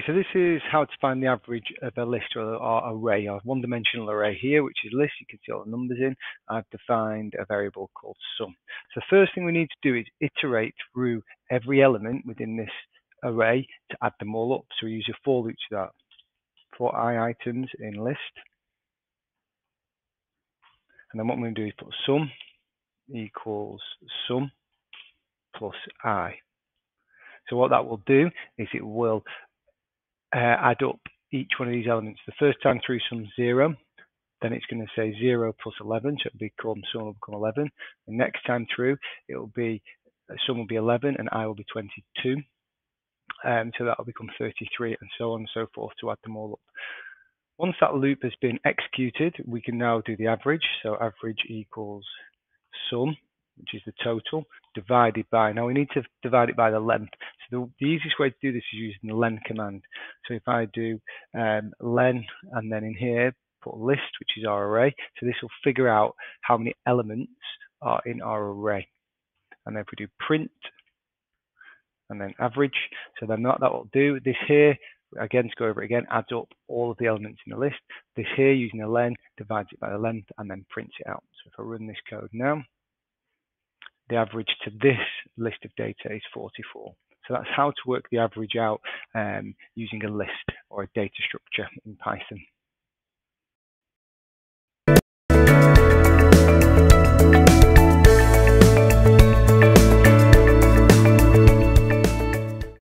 Okay, so this is how to find the average of a list or our array, our one-dimensional array here, which is list. You can see all the numbers in. I've defined a variable called sum. So the first thing we need to do is iterate through every element within this array to add them all up. So we use a for loop to that. For i items in list. And then what I'm going to do is put sum equals sum plus i. So what that will do is it will uh, add up each one of these elements. The first time through sum zero, then it's going to say 0 plus 11, so it'll become sum will become 11. The next time through, it'll be uh, sum will be 11 and i will be 22. Um, so that will become 33 and so on and so forth to add them all up. Once that loop has been executed, we can now do the average. So average equals sum which is the total, divided by, now we need to divide it by the length. The, the easiest way to do this is using the len command. So if I do um, len and then in here put list, which is our array, so this will figure out how many elements are in our array. And then if we do print and then average, so then that, that will do this here, again to go over it again, adds up all of the elements in the list. This here using a len divides it by the length and then prints it out. So if I run this code now, the average to this list of data is 44. So that's how to work the average out um, using a list or a data structure in Python.